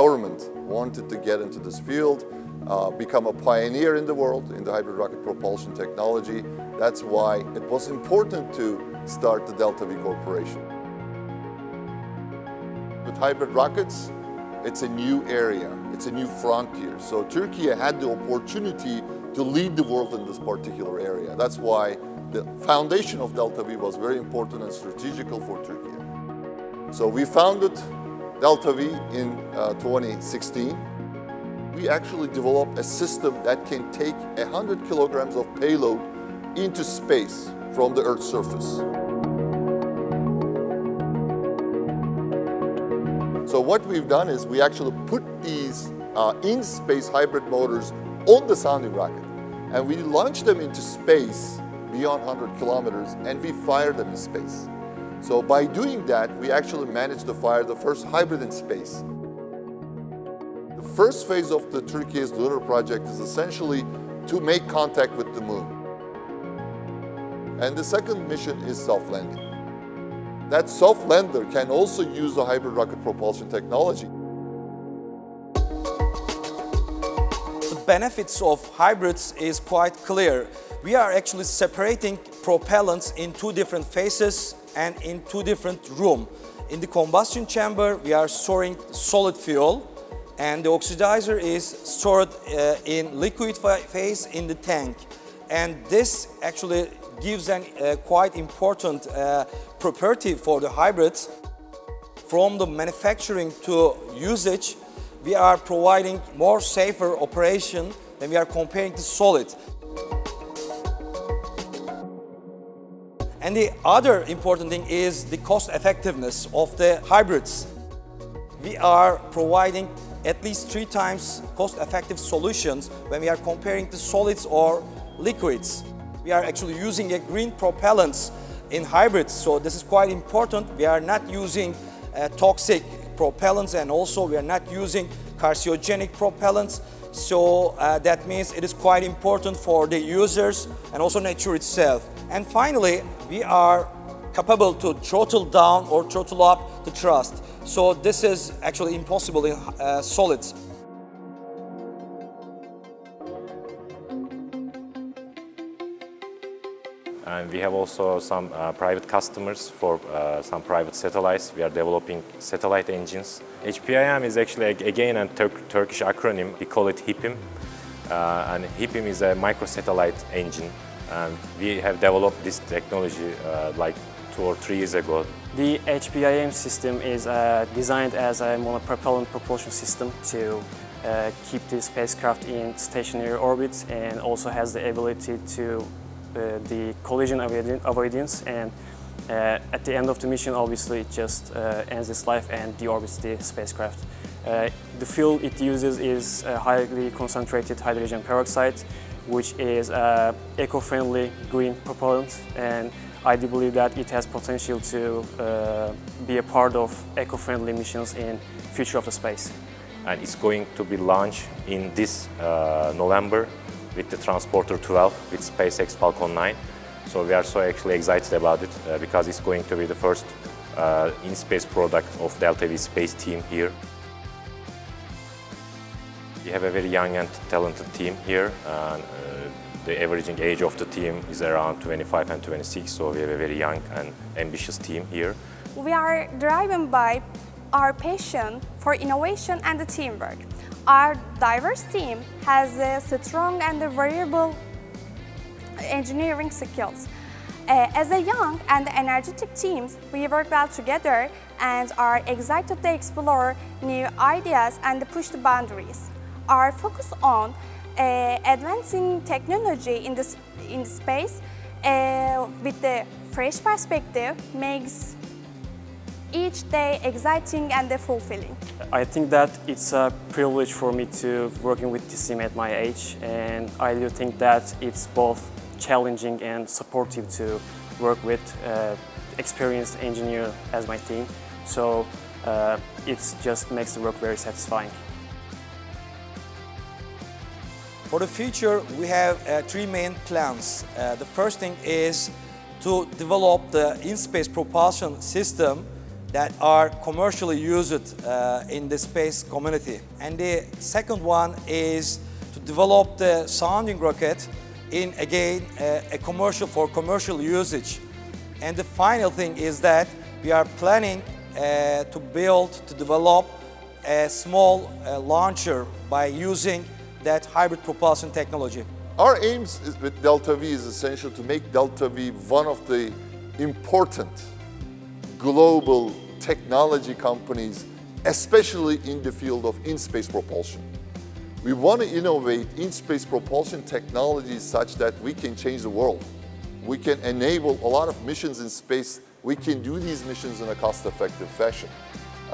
government wanted to get into this field, uh, become a pioneer in the world in the hybrid rocket propulsion technology. That's why it was important to start the Delta V Corporation. With hybrid rockets, it's a new area, it's a new frontier. So Turkey had the opportunity to lead the world in this particular area. That's why the foundation of Delta V was very important and strategical for Turkey. So we founded Delta V in uh, 2016. We actually developed a system that can take 100 kilograms of payload into space from the Earth's surface. So what we've done is we actually put these uh, in-space hybrid motors on the sounding rocket and we launched them into space beyond 100 kilometers and we fired them in space. So by doing that, we actually managed to fire the first hybrid in space. The first phase of the Turkey's lunar project is essentially to make contact with the moon. And the second mission is soft-landing. That soft-lander can also use the hybrid rocket propulsion technology. The benefits of hybrids is quite clear. We are actually separating propellants in two different phases and in two different rooms. In the combustion chamber, we are storing solid fuel and the oxidizer is stored uh, in liquid phase in the tank. And this actually gives a uh, quite important uh, property for the hybrids. From the manufacturing to usage, we are providing more safer operation when we are comparing to solid. And the other important thing is the cost effectiveness of the hybrids. We are providing at least three times cost effective solutions when we are comparing to solids or liquids. We are actually using a green propellants in hybrids, so this is quite important. We are not using uh, toxic propellants and also we are not using carcinogenic propellants. So uh, that means it is quite important for the users and also nature itself. And finally, we are capable to throttle down or throttle up the thrust. So this is actually impossible in uh, solids. And we have also some uh, private customers for uh, some private satellites. We are developing satellite engines. HPIM is actually, again, a Tur Turkish acronym. We call it HIPIM. Uh, and HIPIM is a microsatellite engine. And we have developed this technology uh, like two or three years ago. The HPIM system is uh, designed as a monopropellant propulsion system to uh, keep the spacecraft in stationary orbit and also has the ability to uh, the collision avoidance and uh, at the end of the mission obviously it just uh, ends its life and deorbits the spacecraft. the fuel it uses is highly concentrated hydrogen peroxide which is eco-friendly green propellant and I do believe that it has potential to uh, be a part of eco-friendly missions in future of the space. And it's going to be launched in this uh, November with the Transporter 12 with SpaceX Falcon 9. So we are so actually excited about it uh, because it's going to be the first uh, in-space product of Delta V space team here. We have a very young and talented team here. And, uh, the averaging age of the team is around 25 and 26, so we have a very young and ambitious team here. We are driven by our passion for innovation and teamwork. Our diverse team has a strong and variable engineering skills. Uh, as a young and energetic team, we work well together and are excited to explore new ideas and push the boundaries. Our focused on uh, advancing technology in, the in space uh, with the fresh perspective makes each day exciting and fulfilling. I think that it's a privilege for me to working with this team at my age and I do think that it's both challenging and supportive to work with uh, experienced engineer as my team. So uh, it just makes the work very satisfying. For the future, we have uh, three main plans. Uh, the first thing is to develop the in-space propulsion system that are commercially used uh, in the space community. And the second one is to develop the sounding rocket in again uh, a commercial for commercial usage. And the final thing is that we are planning uh, to build, to develop a small uh, launcher by using that hybrid propulsion technology. Our aims with Delta V is essential to make Delta V one of the important global technology companies, especially in the field of in-space propulsion. We want to innovate in-space propulsion technologies such that we can change the world. We can enable a lot of missions in space. We can do these missions in a cost-effective fashion.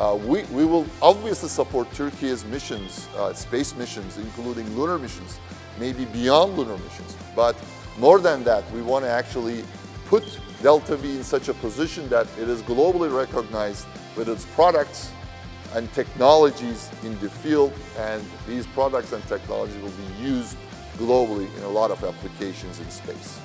Uh, we, we, will obviously support Turkey's missions, uh, space missions, including lunar missions, maybe beyond lunar missions. But more than that, we want to actually put Delta V in such a position that it is globally recognized with its products and technologies in the field and these products and technologies will be used globally in a lot of applications in space.